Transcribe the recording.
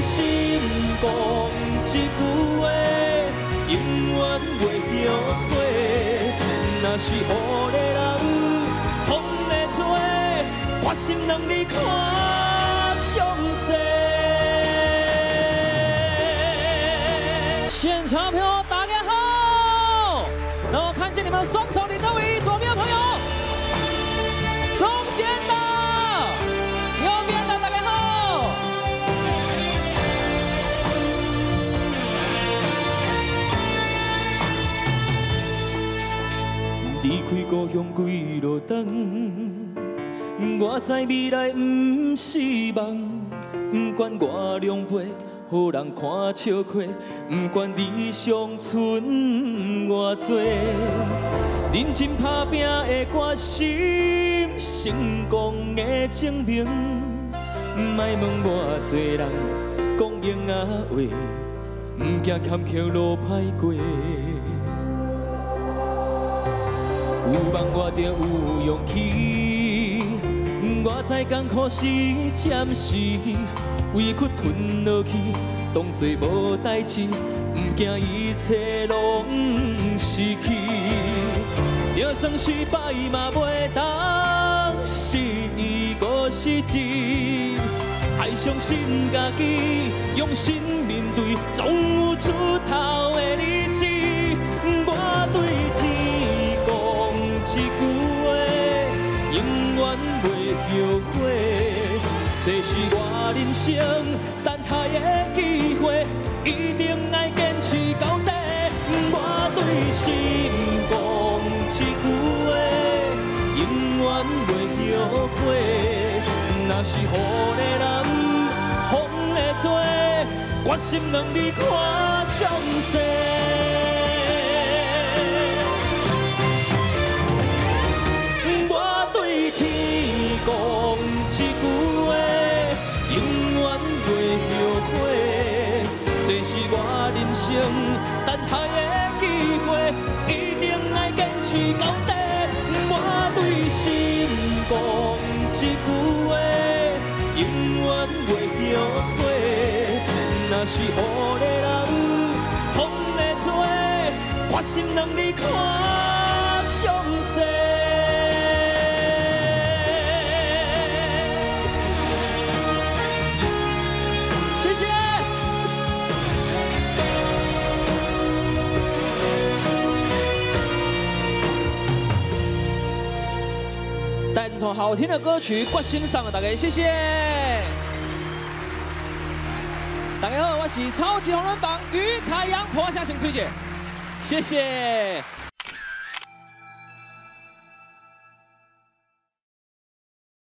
心讲一句话，永远袂后悔。若是予个人风会吹，决心让你看上世。现场朋友大家好，让我看见你们双手离开故乡几落冬，我知未来不是梦，不管我两倍，予人看笑亏，不管理想剩偌多，认真打拼的决心，成功的证明，莫问偌多人讲永仔话，不惊坎坷路歹过。有梦我就有勇气，我知艰苦是暂时，委屈吞落去，当作无代志，不惊一切拢失去。就算失败嘛袂当失意搁是志，爱相信家己，用心面对，总有出头后悔。这是我人生等待的机会，一定爱坚持到底。我对心讲一句话，永远袂后悔。若是予个人风会吹，决心让你看上世。一句话，永远袂后悔。这是我人生等待的机会，一定爱坚持到底。我对心讲一句话，永远袂后悔。若是予个人风会吹，决心让你看带这首好听的歌曲，决心上了大家，谢谢。大家好，我是超级红人榜于太阳破下请崔姐，谢谢。